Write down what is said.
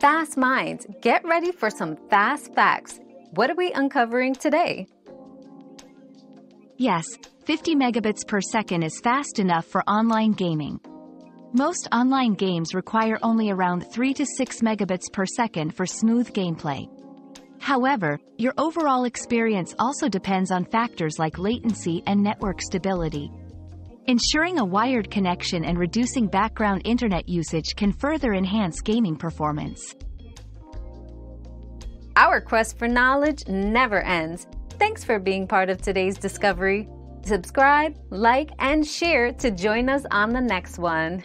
Fast minds, get ready for some fast facts. What are we uncovering today? Yes, 50 megabits per second is fast enough for online gaming. Most online games require only around 3 to 6 megabits per second for smooth gameplay. However, your overall experience also depends on factors like latency and network stability. Ensuring a wired connection and reducing background internet usage can further enhance gaming performance. Our quest for knowledge never ends. Thanks for being part of today's discovery. Subscribe, like, and share to join us on the next one.